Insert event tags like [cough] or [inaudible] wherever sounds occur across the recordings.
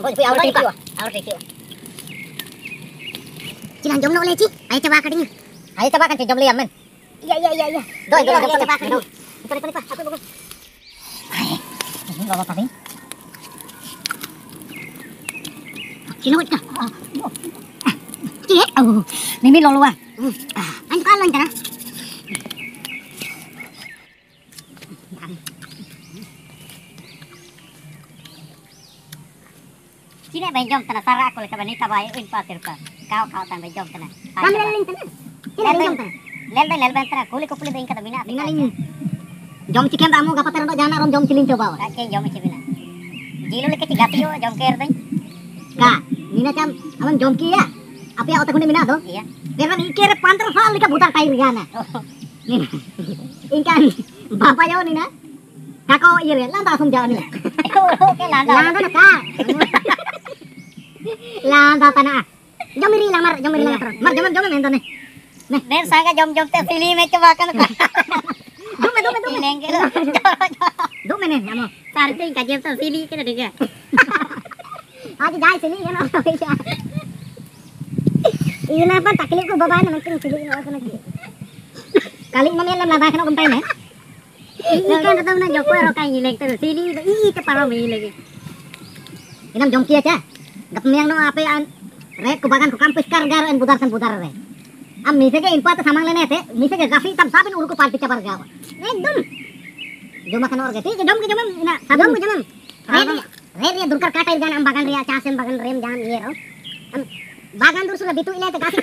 Aku pi awal tiwa. Awal tiwa. Cilan jom nak boleh cik. Ayo coba kadang. Ayo coba kan jom liam men. Iya iya iya iya. Doi, doi, coba. Itu itu itu. Aku bagus. Ini kalau tadi. Sinut ka. Cik. Oh. Mimi lo luar. Ah, có lên tara. Sini bay jom tanah sarak aku lekat banita bay in pasir pa. Kau kau tan bay jom tanah. Kami leleng tanah. Sini bay jom tanah. Lelben lelben tanah kuli kupuli bay kata bina. Bina leleng. Jom cikem ramu gapa tanah jana rom jom ciling coba. Kakek jom cibina. Jilu lekat cigapi yo jom ker bay. Ka, nina cam, aman jom kia. Apa ya otak kuning bina do? Iya. Dengan ikir pantar soal lekat butar kain gana. Nina, ingkan bapa yo nina. Kakak iya, lantau sumjau nina. Lantau nak kak. Laba pa na. Jom iri lang mar, jom iri lang karon. Mar jom jom men tane. Meh, mer sanga jom jom te pili me ke wakan ko. Dume dume dume. Lenge. Dume ne jamo. Sar te ka jeb to pili ke de ke. आज जाए से नहीं ना ये ना पर तकलीफ़ को बाबा ने मन को चली ना करना काली मम्मी लम लादा खाना कंपाइन है ये का तो ना जोको रोका ही लेके तो सीली तो ई के पारो में ही लेके एकदम जमकी अच्छा miang no ape an? Re ko bagan ko kampus kargar en budar san budar re am mise ke impa te samang lene te. Mise ke gafi tam sabin uru ko party cabar gawa. Ekdom jom makan orge ti jom ke jom na jom ke jom re re re durkar kata irgan am bagan ria chasen bagan rem jam ye ro. Am bagan dur sudah bitu ile te [laughs] gafi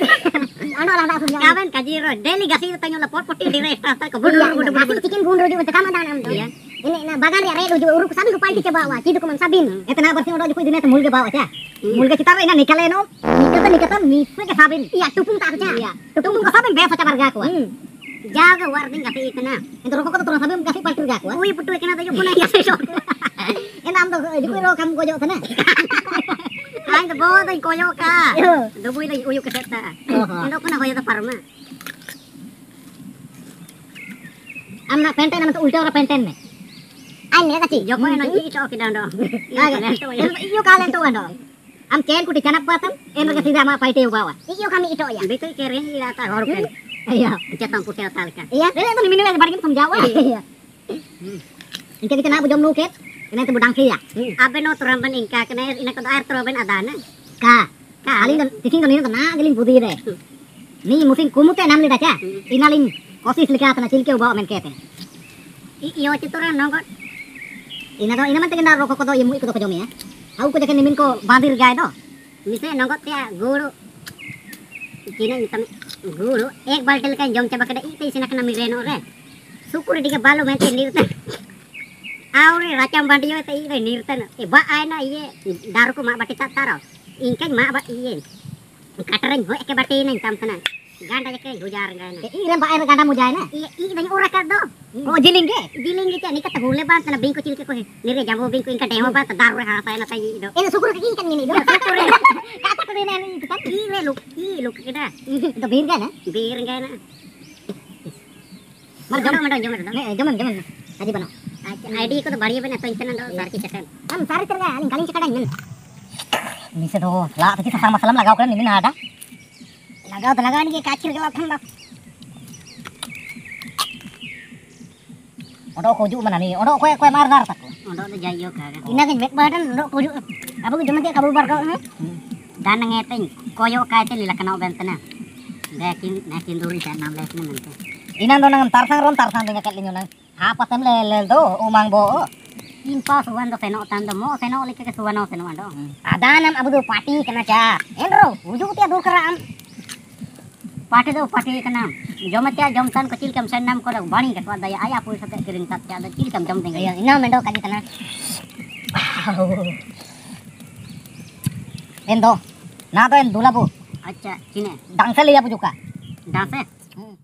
ano lada sun jam Kawan kajiro daily gasi tanyo la pot pot di re sta ko budu budu budu. Masih cikin gunro juga tekaman tangan am Iya. Ini na bagan ya redo juga uruk sabin ko palti ke bawah. Cidu ko man sabin. Eta na barsin odo ko dine te mulge bawah cha. Citar ina nikale no. Nikata nikata miswe ke sabin. Iya tupung tak cha. Iya. Tupung ko sabin besa cha barga ko. Jaga warning gasi itna. Ento rokok ko turun sabin kasih palti ga ko. Ui putu kena tayo kuna gasi so. Ena am to juko ro kam ko jo tana. Ay to bo tay koyo ka. Yo. Duboy tay uyo ka seta. Oho. Endo kuna hoyo ta parma. Am na penten am to ulta ora penten ne. Ai ne kaci. Joko eno i to ki dando. Iyo kalen to ando. Am chen kuti canak batam. Eno kasi sama paite bawah. Iyo kami itu ya. Bitu kere ila ta horken. Iya. Jatang putel talka. Iya, ini tuh minum yang barang sama Jawa. Iya. Ini kita nak bujom nukit, ini tuh budang kia. Abe no turamban ingka kena ina ko air turamban adana. Ka, ka, alin kan, tising kan ini tuh nak geling budi deh. Nih musim kumute enam lida cha, inaling kosis lika tanah cilke ubawa men kete. Iyo cituran no ko. Ina tuh ina man tegen rokok kodo imu ikut ko jomi ᱩᱱᱠᱩ ᱡᱚᱠᱷᱚᱱ ᱱᱤᱢᱤᱱ ᱠᱚ ᱵᱟᱸᱫᱤᱨ ᱜᱟᱭ ᱫᱚ ᱢᱤᱥᱮ ᱱᱚᱜᱚᱫ ᱛᱮᱭᱟ ᱜᱩᱲᱩ ᱪᱤᱱᱟᱹᱧ ᱢᱮᱛᱟᱢ गुड़ एक बाल्टी लेकर जम चाबा कटा इते सेना कना मिरे नो रे सुकुरे टिके बालो में ते नीरते आवरे राचम बांडियो ते इरे नीरते ए बा आयना ये दारू को मा बाटी ता तारो इनके मा बा ये कटरन हो एके बाटी नहीं तम तना ganda nya kayo hujar nga na ire ba ire ganda mujay na i dani ora kar do o diling ge diling ge ni kata hule ban tala binko chilke ko nire jambo binko inka demo ba tadar ra ha sa na tai do ene sukuru ki kan ni do sukuru kata ko na ni kan i re luk i luk ke da do bir ga na bir ga na मर जमन मडो जमन जमन जमन आदि बनो आईडी को तो बढ़िया बना तो इंसान ना सार की चक्कर हम सारे चल गए अलिंग कालिंग चक्कर नहीं मिल मिसे तो ला तो किस सार मसलम लगाओ कर नहीं मिल ना आटा tadi sama salam lagaw kan nimin ada. Lagaw to lagaw ni ke kacir ke lakan ba. Odo mana ni, odo ko ko mar dar tak. Odo ka. Ina kan bet badan do ko ju. Apa ko jaman dia kabul bar ka. Dan ngeteng koyo ka te lila kana bentana. Lekin lekin duri sa nam lekin nante. Inan do nang tarsang ron tarsang dengan kat linyo nang hapatan le le do umang do seno tando mo seno lika ke suwan seno ando. Adanam abu do pati kana cha. Enro पाटे दो पाटे का नाम। जो मत या जम जमतान को चिल कम सन नाम को बाणी के बाद आया पुरुष के किरण तक चल चिल कम जम देंगे। इना में दो काली कना इन दो ना तो एन दुलाबू। अच्छा चिने डांसे ले जा बुजुका डांसे? हम्म।